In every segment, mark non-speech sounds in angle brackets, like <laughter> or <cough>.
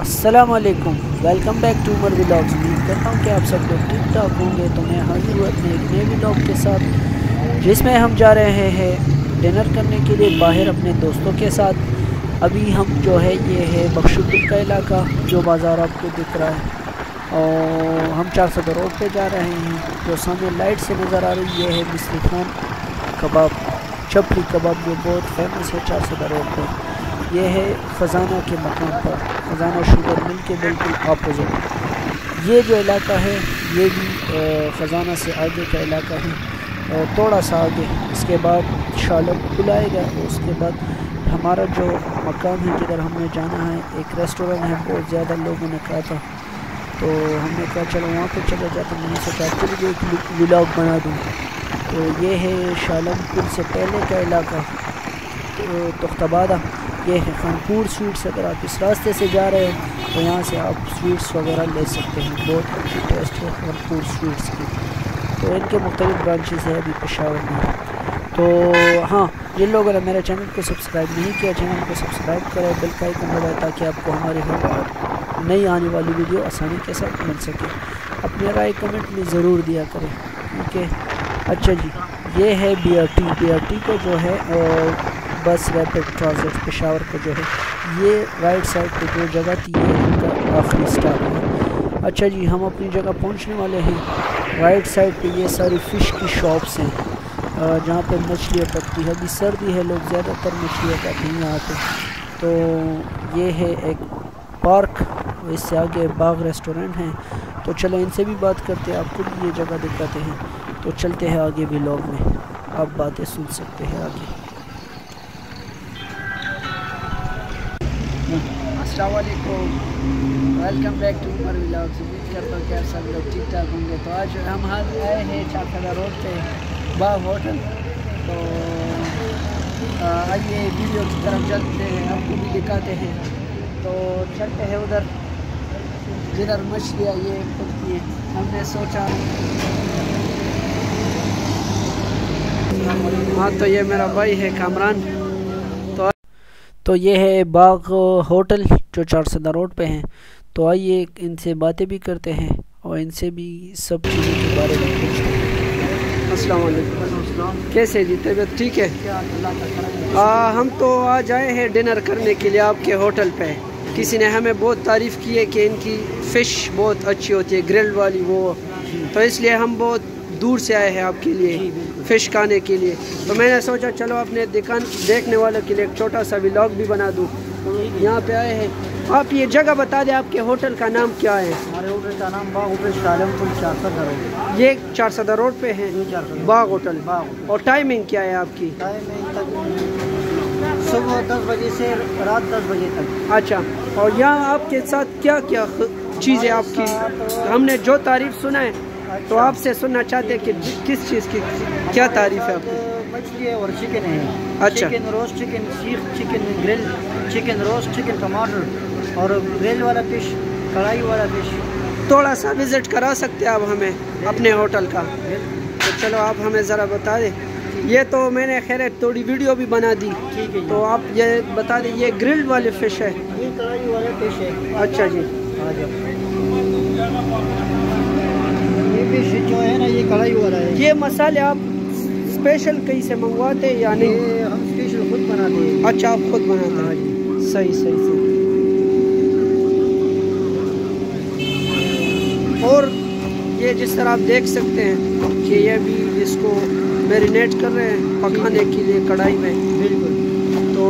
अस्सलाम वालेकुम welcome back to Umar vlogs. उम्मीद करता हूँ कि आप सब लोग ठीक ठाक होंगे तो मैं हाजिर हुआ अपने एक नए व्लॉग के साथ, जिसमें हम जा रहे हैं डिनर करने के लिए बाहर अपने दोस्तों के साथ। अभी हम जो है, ये है बख्शुद्दीन का इलाका, जो बाज़ार आपको दिख रहा है। और हम चार सौ रोड पे जा रहे हैं। जो सामने लाइट से नज़र आ रही है मिस्री खान कबाब चपली कबाब जो बहुत फ़ेमस है चार सौ रोड पर ये है ख़जाना के मकाम पर। ख़जाना शुगर मिल के बिल्कुल अपोजिट ये जो इलाका है, ये भी ख़जाना से आगे का इलाका है। थोड़ा सा आगे। इसके बाद शालम खुलाएगा और उसके बाद हमारा जो मकान है जिधर हमने जाना है, एक रेस्टोरेंट है, बहुत ज़्यादा लोगों ने कहा था। तो हमने कहा, चलो वहाँ पे चले जाते मैंने सोचा, फिर भी एक व्लॉग बना दूँ। तो ये है शालम पुल से पहले का इलाका तो तख्ताबादा ये है। खानपुर स्वीट्स, अगर आप इस रास्ते से जा रहे हैं तो यहाँ से आप स्वीट्स वगैरह ले सकते हैं। बहुत अच्छी टेस्ट है खानपुर स्वीट्स की। तो इनके मुख्तलिफ़ ब्रांचेज हैं, अभी पेशावर में तो हाँ जिन लोगों ने मेरे चैनल को सब्सक्राइब नहीं किया चैनल को सब्सक्राइब करें बिल का आइकन दबाए, ताकि आपको हमारे हर नई आने वाली वीडियो आसानी के साथ मिल सके। अपने राय कमेंट में ज़रूर दिया करें। ठीक है? अच्छा जी, ये है B R T B R T को जो है बस रैपिड ट्रांजिट पेशावर को जो है, ये राइट साइड पे जो जगह थी, ये इनका आखिरी स्टॉप है। अच्छा जी, हम अपनी जगह पहुँचने वाले हैं। राइट साइड पे ये सारी फ़िश की शॉप्स हैं। जहाँ पे मछलियाँ पकती है। अभी सर्दी है, लोग ज़्यादातर मछलियाँ खाते हैं यहाँ पे। तो ये है एक पार्क इससे आगे बाग रेस्टोरेंट हैं। तो चलो, इनसे भी बात करते हैं। आपको भी ये जगह दिखाते हैं। तो चलते हैं आगे भी लॉग में। आप बातें सुन सकते हैं आगे। असलकुम welcome back to Umar vlogs उम्मीद करता हूँ कि आप सब लोग ठीक ठाक होंगे। तो आज हम हाथ आए हैं चाकला रोड पे बाग होटल तो आइए वीडियो की तरफ़ चलते हैं, आपको भी दिखाते हैं। तो चलते हैं उधर। जिधर मछलियाँ ये पकती हैं। हमने सोचा हाँ तो ये मेरा भाई है, कामरान। तो ये है बाग होटल जो चार सदा रोड पे हैं। तो आइए इनसे बातें भी करते हैं और इनसे भी सब चीज़ों के बारे में पूछते हैं। अस्सलाम कैसे जी तबीयत ठीक है? आ, हम तो आज आए हैं डिनर करने के लिए आपके होटल पे। किसी ने हमें बहुत तारीफ़ की है कि इनकी फ़िश बहुत अच्छी होती है ग्रिल वाली वो। तो इसलिए हम बहुत दूर से आए हैं आपके लिए फ़िश खाने के लिए। तो मैंने सोचा चलो अपने दुकान देखने वालों के लिए एक छोटा सा व्लॉग भी बना दूँ। यहाँ पे आए हैं। आप ये जगह बता दें आपके होटल का नाम क्या है? हमारे होटल का नाम बाग होटल शालमपुर चार सदा रोड ये चार सदा रोड पे है? बाग होटल। बाग और टाइमिंग क्या है आपकी? सुबह दस बजे से रात दस बजे तक। अच्छा और यहाँ आपके साथ क्या क्या चीज़ें आपकी? हमने जो तारीफ़ सुना है तो अच्छा। आपसे सुनना चाहते हैं कि किस चीज़ की क्या तारीफ़ है आपको? मछली और चिकन है। अच्छा। Chicken roast chicken seekh chicken grill chicken roast chicken टमाटर और ग्रिल वाला फ़िश कढ़ाई वाला फ़िश थोड़ा सा विज़िट करा सकते हैं आप हमें अपने होटल का। तो चलो आप हमें ज़रा बता दें। ये तो मैंने खैर थोड़ी वीडियो भी बना दी। ठीक है तो आप ये बता दें ये ग्रिल्ड वाली फ़िश है? ये कढ़ाई वाला फ़िश है। अच्छा जी। फ़िश जो है ना ये कढ़ाई वाला है। ये मसाले आप स्पेशल कहीं से मंगवाते हैं या नहीं? हम स्पेशल खुद बनाते हैं। अच्छा आप खुद बनाते हैं। हाँ सही सही सही। और ये जिस तरह आप देख सकते हैं कि ये भी इसको मैरिनेट कर रहे हैं पकाने के लिए कढ़ाई में। बिल्कुल। तो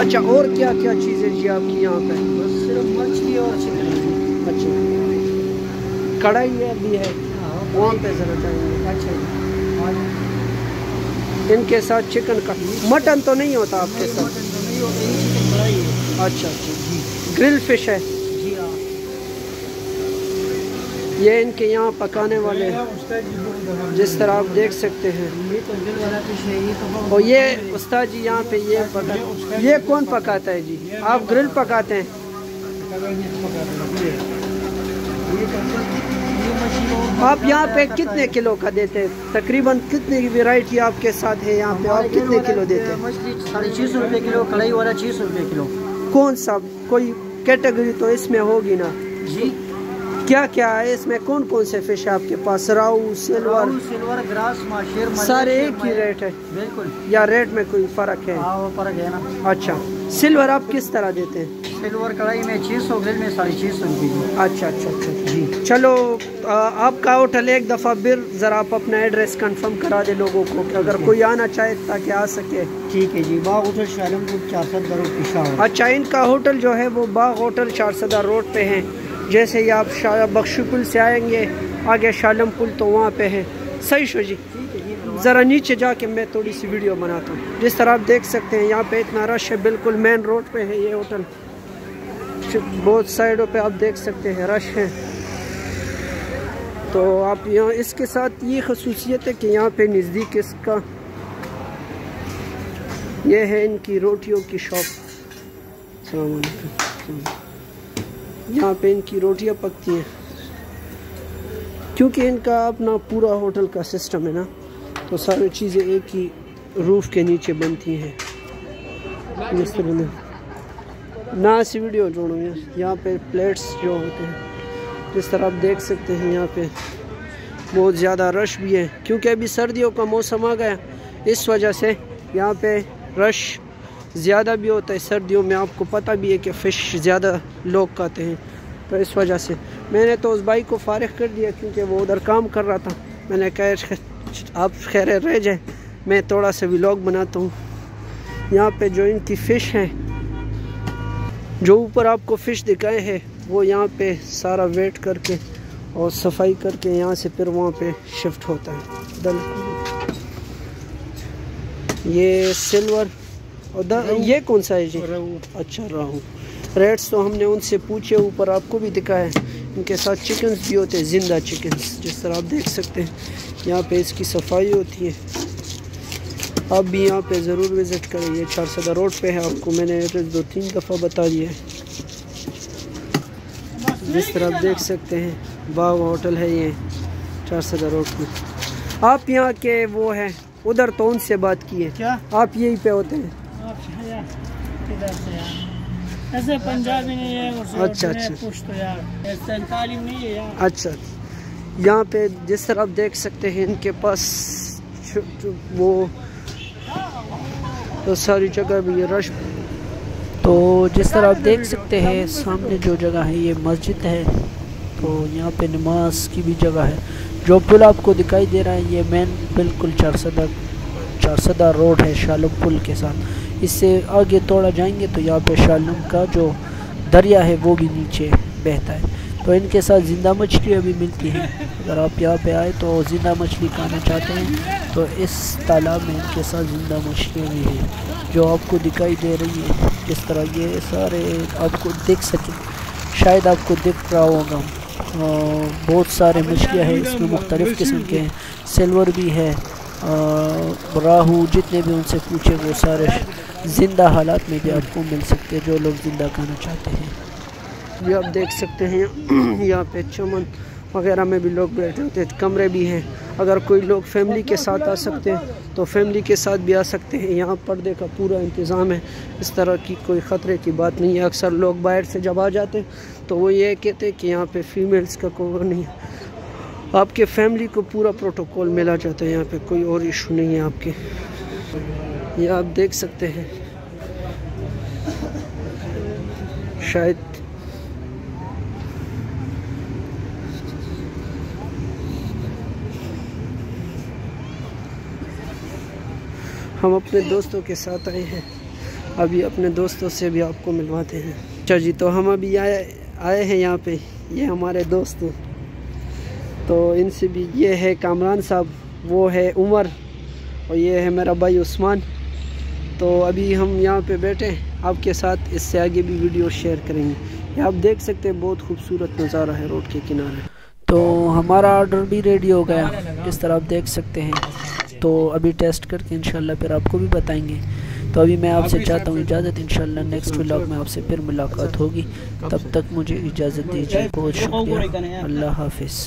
अच्छा और क्या क्या चीज़ें जी आपकी यहाँ पे? बस सिर्फ़ मछली और कढ़ाई भी है वहाँ पे ज़रा चाहिए अच्छा इनके साथ चिकन का मटन तो नहीं होता आपके साथ अच्छा अच्छा ग्रिल फ़िश है ये इनके यहाँ पकाने वाले जिस तरह आप देख सकते हैं और ये उस्ताद जी यहाँ पे ये पका ये कौन पकाता है जी आप ग्रिल पकाते हैं आप यहाँ पे कितने किलो का देते हैं? तकरीबन कितनी वेराइटी आपके साथ है यहाँ पे? आप कितने किलो देते हैं? मछली साढ़े छः सौ रुपये किलो कढ़ाई वाला छः सौ रुपये किलो। कौन सा? कोई कैटेगरी तो इसमें होगी ना? जी क्या क्या है? इसमें कौन कौन से फ़िश है आपके पास? राऊ सिल्वर। सिल्वर ग्रास माशेर सारे एक ही रेट है। बिल्कुल। या रेट में कोई फ़र्क है? हाँ वो फ़र्क है ना। अच्छा। सिल्वर आप किस तरह देते हैं? सिल्वर कढ़ाई में छः सौ में साढ़े छः सौ अच्छा अच्छा अच्छा। जी। चलो आ, आपका होटल एक दफ़ा फिर ज़रा आप अपना एड्रेस कंफर्म करा दे लोगों को कि अगर कोई आना चाहे ताकि आ सके। ठीक है जी। बाग होटल शालमपुर चार सौ दरो पिशावर। अच्छा इनका होटल जो है वो बाग होटल चार सदार रोड पे है। जैसे ही आप शाह बख्शी पुल से आएँगे, आगे शालम पुल तो वहाँ पे है। सही शो जी। ज़रा नीचे जाके मैं थोड़ी सी वीडियो बनाता हूँ। जिस तरह आप देख सकते हैं, यहाँ पे इतना रश है, बिल्कुल मेन रोड पे है ये होटल। बहुत साइडों पे आप देख सकते हैं, रश है। तो आप यहाँ, इसके साथ ये खसूसियत है कि यहाँ पे नज़दीक इसका, ये है इनकी रोटियों की शॉप। वालेकुम। यहाँ पे इनकी रोटियाँ पकती हैं। क्योंकि इनका अपना पूरा होटल का सिस्टम है ना तो सारी चीज़ें एक ही रूफ के नीचे बनती हैं। जिस तरह ना ना सी वीडियो जोड़ो यहाँ पे प्लेट्स जो होते हैं, जिस तरह आप देख सकते हैं यहाँ पे, बहुत ज़्यादा रश भी है। क्योंकि अभी सर्दियों का मौसम आ गया, इस वजह से यहाँ पे रश ज़्यादा भी होता है सर्दियों में, आपको पता भी है कि फ़िश ज़्यादा लोग खाते हैं। तो इस वजह से मैंने तो उस भाई को फारिग कर दिया क्योंकि वो उधर काम कर रहा था। मैंने कहा आप खैर रह जाए, मैं थोड़ा सा व्लॉग बनाता हूँ। यहाँ पे जो इनकी फ़िश है, जो ऊपर आपको फ़िश दिखाए हैं, वो यहाँ पे सारा वेट करके और सफ़ाई करके यहाँ से फिर वहाँ पे शिफ्ट होता है। ये सिल्वर और ये कौन सा है जी? अच्छा राहू। रेट्स तो हमने उनसे पूछे ऊपर आपको भी दिखाया है। इनके साथ चिकन्स भी होते हैं ज़िंदा चिकन्स जिस तरह आप देख सकते हैं। यहाँ पे इसकी सफ़ाई होती है। आप भी यहाँ पे ज़रूर विज़िट करें। ये चार सदा रोड पे है आपको। मैंने एड्रेस दो तीन दफ़ा बता दिया है। जिस तरह आप देख सकते हैं बाग होटल है ये चार सदा रोड पे। आप यहाँ के वो हैं उधर तो उनसे बात किए क्या? आप यहीं पे होते हैं। अच्छा, अच्छा। है यार अच्छा। यहाँ पे जिस तरह आप देख सकते हैं इनके पास वो तो सारी जगह भी ये रश। तो जिस तरह आप देख सकते हैं सामने जो जगह है ये मस्जिद है। तो यहाँ पे नमाज़ की भी जगह है। जो पुल आपको दिखाई दे रहा है ये मेन बिल्कुल चारसदा चारसदा रोड है शालम पुल के साथ। इससे आगे थोड़ा जाएँगे तो यहाँ पे शालम का जो दरिया है वो भी नीचे बहता है। तो इनके साथ ज़िंदा मछलियाँ भी मिलती हैं। अगर आप यहाँ पे आए तो ज़िंदा मछली खाना चाहते हैं तो इस तालाब में इनके साथ ज़िंदा मछलियाँ भी हैं, जो आपको दिखाई दे रही है। जिस तरह ये सारे आपको दिख सके, शायद आपको दिख रहा होगा। बहुत सारे मछलियाँ हैं, इसमें मुख्तलिफ़ किस्म के हैं। सिल्वर भी है राहू, जितने भी उनसे पूछे वो सारे ज़िंदा हालात में भी आपको मिल सकते हैं, जो लोग ज़िंदा खाना चाहते हैं। ये आप देख सकते हैं, <clears throat> यहाँ पे चमन वगैरह में भी लोग बैठे होते हैं, कमरे भी हैं। अगर कोई लोग फैमिली के साथ आ सकते हैं तो फैमिली के साथ भी आ सकते हैं। यहाँ पर्दे का पूरा इंतज़ाम है, इस तरह की कोई ख़तरे की बात नहीं है। अक्सर लोग बाहर से जब आ जाते हैं तो वो ये कहते हैं कि यहाँ पे फीमेल्स का कोई नहीं आपके फैमिली को पूरा प्रोटोकॉल मिला जाता है, यहाँ पे कोई और इशू नहीं है आपके। ये आप देख सकते हैं। शायद हम अपने दोस्तों के साथ आए हैं। अभी अपने दोस्तों से भी आपको मिलवाते हैं। अच्छा जी तो हम अभी आए आए हैं यहाँ पे। ये हमारे दोस्त तो इनसे भी ये है, कामरान साहब, वो है उमर। और ये है मेरा भाई उस्मान। तो अभी हम यहाँ पे बैठे हैं। आपके साथ इससे आगे भी वीडियो शेयर करेंगे। आप देख सकते हैं बहुत खूबसूरत नज़ारा है रोड के किनारे। तो हमारा ऑर्डर भी रेडी हो गया। जिस तरह आप देख सकते हैं। तो अभी टेस्ट करके इंशाल्लाह फिर आपको भी बताएँगे। तो अभी मैं आपसे चाहता हूँ इजाज़त। इंशाल्लाह नेक्स्ट व्लॉग में आपसे फिर मुलाकात होगी। तब तक मुझे इजाज़त दीजिए। बहुत शुक्रिया। अल्लाह हाफिज़।